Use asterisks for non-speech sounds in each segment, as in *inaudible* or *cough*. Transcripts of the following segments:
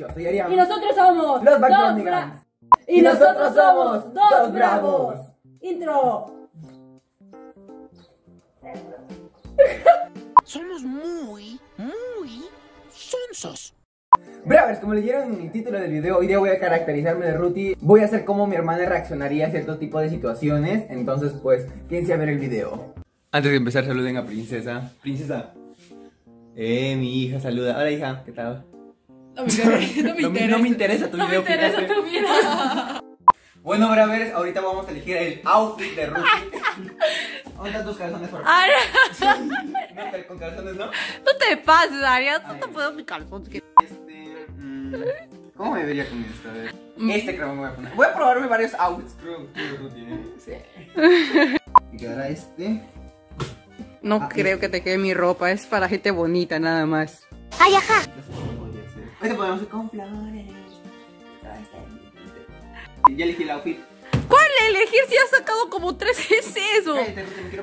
Yo soy Arián. Y nosotros somos Los Gangs. Y nosotros somos dos Dos bravos. Bravos. Intro. Somos muy, muy sonsos. Bravers, como leyeron en el título del video, hoy día voy a caracterizarme de Ruti. Voy a hacer cómo mi hermana reaccionaría a cierto tipo de situaciones. Entonces, pues, quédense a ver el video. Antes de empezar, saluden a Princesa. Princesa. Eh, mi hija saluda. Hola, hija, ¿qué tal? No me interesa. No me me- interesa, no me interesa tu No me video, interesa fíjate. tu vida. *laughs* Bueno, Bravers, ahorita vamos a elegir el outfit de Ruti. ¿Dónde están tus calzones, por favor? Arián, No, *laughs* con calzones, ¿no? no te pases, Arián. No te puedo mi calzón. que- Este. mm, ¿Cómo me vería con esto? A ver. Este creo que me voy a poner. Voy a probarme varios outfits, creo que Ruti, ¿eh? Sí. *laughs* Y quedará este. No Ah, creo que te quede mi ropa. Es para gente bonita, nada más. Este podría *laughs* ser. Este podemos hacer con flores. Ya elegí el outfit. ¿Cuál elegir si has sacado como tres? ¿Qué es eso?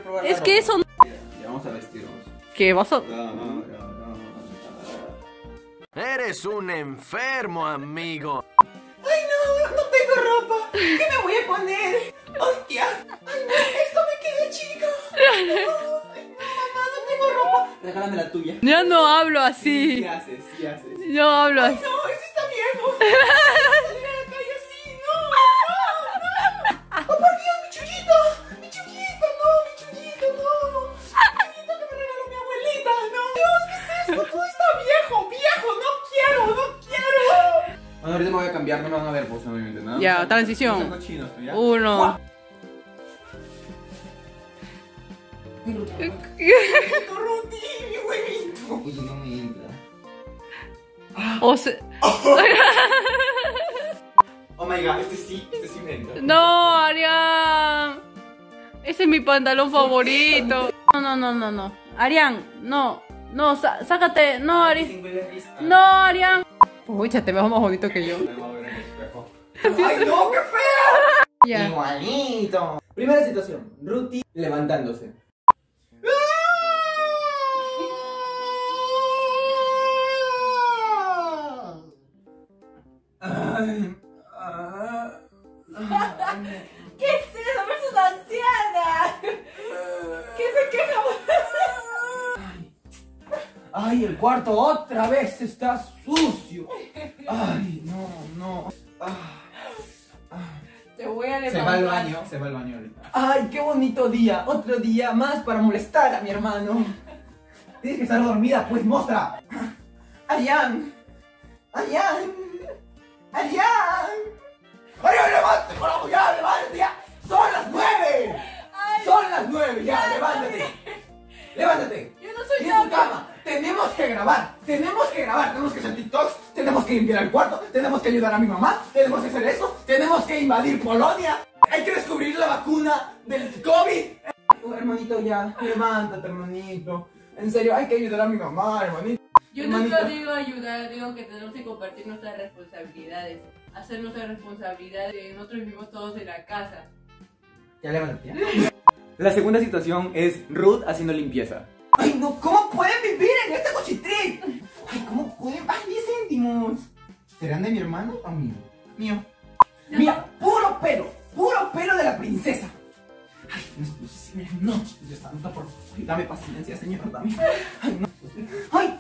Probar la Es que eso. Ya, ya vamos a vestirnos. ¿Qué vas a.? No, no, no, no, no. Eres un enfermo, amigo. ¡Ay, no! ¡No tengo ropa! ¿Qué me voy a poner? ¡Hostia! ¡Ay, no! ¡Esto me queda chica! ¡Ay, no! ¡Mamá, no tengo ropa! Regálame la tuya. Ya no hablo Sí así. haces, sí haces. Yo hablo así. No, este está viejo. Salir a la calle así, no, no, no. Oh, por Dios, mi chullito, mi chullito, no, mi chullito, no. Mi chullito que me regaló mi abuelita, no. Dios, ¿qué es esto? Todo está viejo, viejo, no quiero, no quiero. Bueno, ahorita me voy a cambiar, no me van a ver, pues, obviamente, ¿no? Ya, transición. No. Uno. ¡Huevito, Ruti, mi huevito! Oye, no me entra. O sea. *laughs* Oh my god, este sí, este sí me entra. No, Arián. Ese es mi pantalón favorito. No, no, no, no, no. Arián, no. No, sa- sácate. No, Arián. No, Arián. Pucha, te ves más bonito que yo. *laughs* ¡Ay, no, qué feo! Ya. Igualito. Primera situación, Ruti levantándose. ¿Qué es eso? Es una anciana. ¿Qué se queja? Ay, el cuarto otra vez está sucio. Ay, no, no. Ah, ah. Te voy a Se va al baño, se va al baño ahorita. Ay, qué bonito día, otro día más para molestar a mi hermano. Tienes que estar dormida, pues mostra. Arián, Arián, Arián. Arián, levántate, carajo, ya, levántate, ya. Son las nueve. Son las nueve, ya, levántate. Levántate. Yo no soy tu cama. Tenemos que grabar, tenemos que grabar, tenemos que hacer TikToks, tenemos que limpiar el cuarto, tenemos que ayudar a mi mamá, tenemos que hacer esto, tenemos que invadir Polonia, hay que descubrir la vacuna del COVID. Oh, hermanito, ya, levántate, hermanito. En serio, hay que ayudar a mi mamá, hermanito. Yo Hermanito. nunca digo ayudar, digo que tenemos que compartir nuestras responsabilidades. Hacer nuestras responsabilidades. Nosotros vivimos todos en la casa. Ya levántate. *laughs* La segunda situación es Ruth haciendo limpieza. Ay, no, ¿cómo pueden vivir en este cochitril? Ay, ¿cómo pueden? Ay, 10 céntimos. ¿Serán de mi hermano o mío? Mío. Mira, puro pelo, puro pelo de la princesa. Ay, no es posible, no. Dios santo, por favor, dame paciencia, señor, dame. Ay, no. Ay,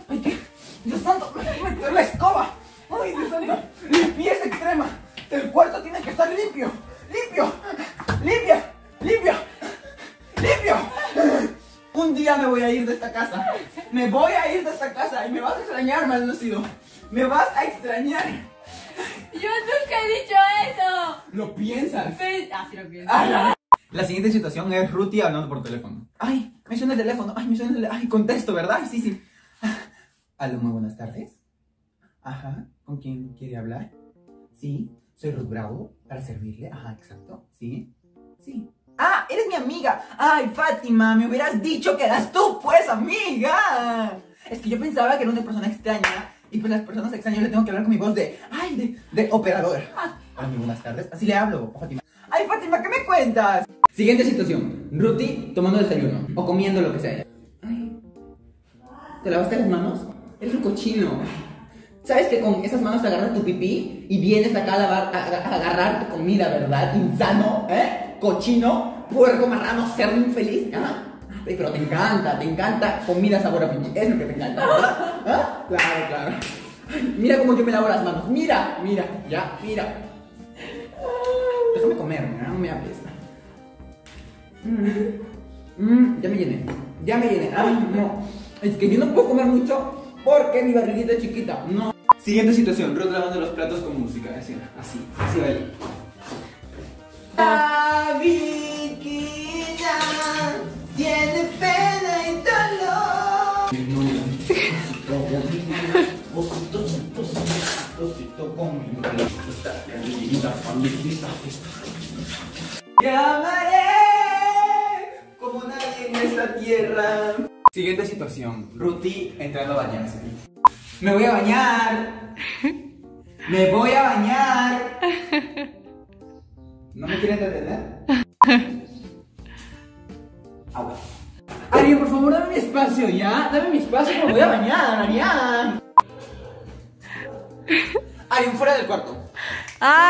meter la escoba. Ay, Dios santo, limpieza extrema. El cuarto tiene que estar limpio, limpio, limpia, limpio, limpio. Un día me voy a ir de esta casa. Me voy a ir de esta casa y me vas a extrañar, mallucido. Me vas a extrañar. Yo nunca he dicho eso. Lo piensas. Ah, sí lo pienso. La siguiente situación es Ruti hablando por teléfono. Ay, me suena el teléfono. Ay, me suena el teléfono. Ay, contesto, ¿verdad? Sí, sí. Aló, muy buenas tardes. Ajá, ¿con quién quiere hablar? Sí, soy Ruth Bravo, para servirle. Ajá, exacto. Sí, sí. Ah, eres mi amiga. Ay, Fátima, me hubieras dicho que eras tú, pues, amiga. Es que yo pensaba que era una persona extraña. Y pues las personas extrañas le tengo que hablar con mi voz de, ay, de, de operador. Ah, buenas tardes. Así le hablo, Fátima. Ay, Fátima, ¿qué me cuentas? Siguiente situación. Ruti tomando desayuno o comiendo lo que sea. Ay, ¿te lavaste las manos? Eres un cochino. ¿Sabes que con esas manos te agarras tu pipí y vienes acá a, lavar- a- agarrar tu comida, ¿verdad? Insano, ¿eh? Cochino, puerco, marrano, cerdo infeliz. ¿Ah? Ay, Pero te encanta, te encanta comida sabor a pipí. Es lo que te encanta. ¿Ah? Claro, claro. Mira cómo yo me lavo las manos. Mira, mira, ya, mira. Déjame comer, ¿no? no me hables. Mm, mm, ya me llené, ya me llené. Ay, no. Es que yo no puedo comer mucho porque mi barriguita es chiquita. No. Siguiente situación, Ruth lavando los platos con música. Así, así, así vale. La Viquilla tiene pena y Llamaré como nadie en esta tierra. Siguiente situación, Ruti entrando a bañarse. Me voy a bañar. Me voy a bañar. ¿No me quieren entretener? Agua. Ariel, por favor, dame mi espacio, ¿ya? Dame mi espacio, me voy a bañar, Arián. Ariel, fuera del cuarto.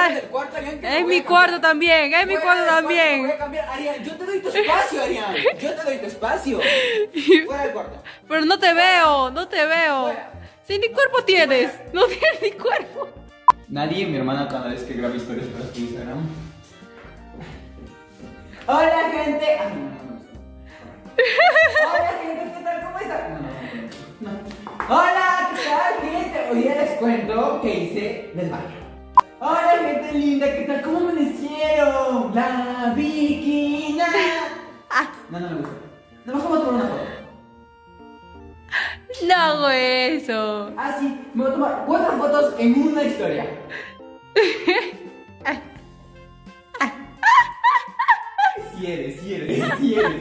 Del cuarto, Arián, es mi cuarto también, es mi cuarto también. Voy a cambiar. Arián, yo te doy tu espacio, Arián. Yo te doy tu espacio. *laughs* Fuera del cuarto. Pero no te veo, no te veo. Fuera. Si ni cuerpo tienes, *laughs* no tienes ni cuerpo. Nadie, mi hermana, cada vez que graba historias para su Instagram. Hola, gente. Ay, no, no, no. Hola, gente, ¿qué tal? ¿Cómo están? No, no, no. Hola, ¿qué tal, gente? Hoy día les cuento que hice del baño. Hola, gente linda, ¿qué tal? ¿Cómo amanecieron? La Viquina. *laughs* Ah, No, no me gusta. Nos vamos a tomar una foto. No hago eso. Ah, sí, me voy a tomar cuatro fotos en una historia. Si eres, si eres, si eres.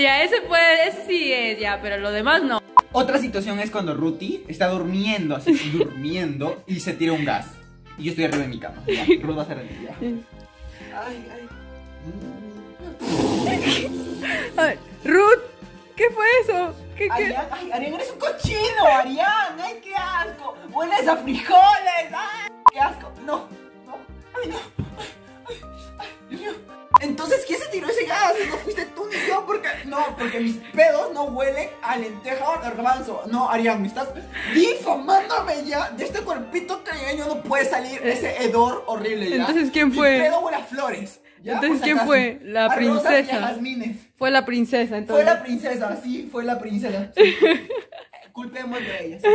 Ya, ese puede, ese sí es, ya, pero lo demás no. Otra situación es cuando Ruti está durmiendo, así, durmiendo, y se tira un gas. Y yo estoy arriba de mi cama. Ya, Ruth va a día. Ay, ay. Ay, Ruth, ¿qué fue eso? ¿Qué, qué? Arián, ay, Arián, eres un cochino, Arián. Ay, qué asco. Hueles a frijoles. Ay, qué asco. No, no, ay, no. Ay, Dios mío. Entonces, ¿quién se tiró ese gas? No fuiste tú ni yo, porque. No, porque mis pedos no huelen a lenteja o garbanzo. No, Arián, me estás difamándome ya. De este cuerpito trigueño no puede salir ese hedor horrible ya. Entonces, ¿quién fue? Mi pedo huele a flores. ¿Ya? Entonces, ¿quién fue? La princesa. Fue la princesa, Fue entonces. la princesa, sí, fue la princesa. Sí. Culpemos de ella. sí.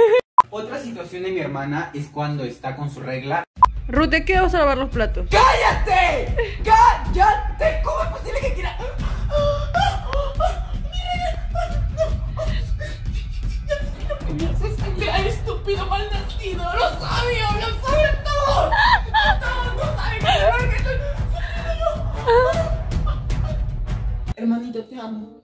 Otra situación de mi hermana es cuando está con su regla. Ruth, ¿de qué vas a lavar los platos? ¡Cállate! ¡Cállate! ¿Cómo es posible que quiera? ¡Ay, estúpido malnacido! ¡Lo sabe! ¡Lo sabe! ¡Todo! Hermanito, te amo.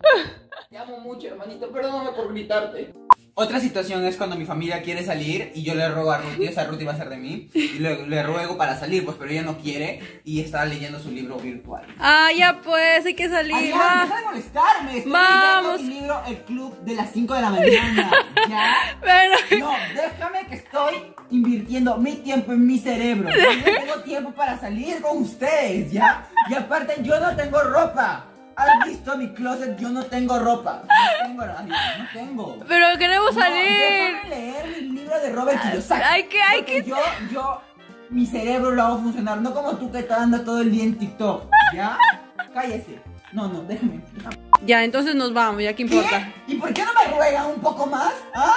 Te amo mucho, hermanito. Perdóname por gritarte. Otra situación es cuando mi familia quiere salir y yo le ruego a Ruth, o sea, Ruth iba a ser de mí, y le, le ruego para salir, pues, pero ella no quiere y está leyendo su libro virtual. Ah, ya pues, hay que salir. Adrián, va. deja de molestarme. Estoy Vamos. leyendo mi libro El Club de las 5 de la mañana. ¿Ya? *laughs* Pero, No, déjame que estoy invirtiendo mi tiempo en mi cerebro. Yo no tengo tiempo para salir con ustedes, ¿ya? Y aparte, yo no tengo ropa. ¿Has visto mi closet? Yo no tengo ropa. No tengo, Arián, no tengo. pero queremos No, salir. déjame leer mi libro de Robert Kiyosaki. Hay que- hay que- Yo, yo, mi cerebro lo hago funcionar, no como tú que te andas todo el día en TikTok, ¿ya? Cállese. No, no, déjame. Ya, entonces nos vamos, ya qué importa. ¿Y por qué no me ruegan un poco más? ¿Ah?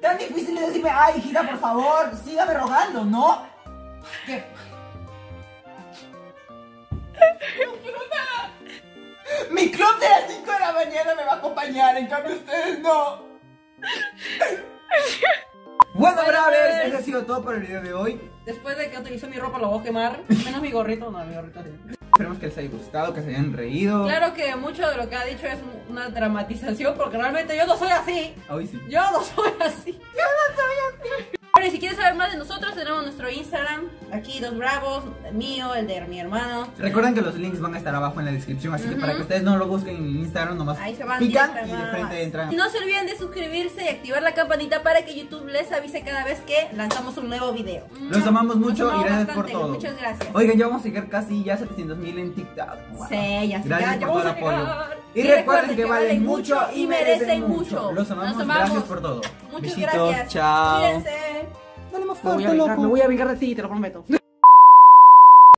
Tan difícil es decirme, ay, hijita, por favor, sígame rogando, ¿no? ¿Qué? Las 5 de la mañana me va a acompañar, en cambio ustedes no. *laughs* Bueno, bravers, eso ha sido todo por el video de hoy. Después de que utilicé mi ropa, lo voy a quemar. *laughs* Menos mi gorrito, no, mi gorrito. sí. Esperemos que les haya gustado, que se hayan reído. Claro que mucho de lo que ha dicho es una dramatización, porque realmente yo no soy así. Hoy sí. Yo no soy así. Yo no soy así. Pero si quieres saber más de nosotros, tenemos nuestro Instagram. Aquí, dos bravos, el mío, el de mi hermano. Recuerden que los links van a estar abajo en la descripción, así que para que ustedes no lo busquen en Instagram, nomás Ahí se van pican y de frente entran. Y no se olviden de suscribirse y activar la campanita para que YouTube les avise cada vez que lanzamos un nuevo video. Los amamos mucho amamos y gracias por todo. Muchas gracias. Oigan, ya vamos a llegar casi ya 700 mil en TikTok. Wow. Sí, ya, Gracias ya, por todo el apoyo. Y recuerden que valen mucho y merecen mucho. Los amamos, Nos amamos. gracias por todo. Muchas Besitos, gracias. chao. Cuídense. Dale más voy, vengar, loco. me voy a vengar de ti, te lo prometo.